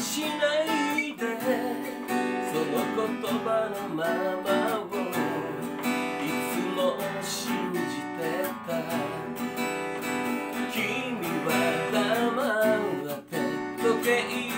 しないでその言葉のままをいつも信じてた。君は黙って時計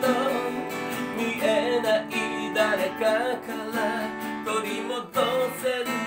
ど見えない誰かから取り戻せる。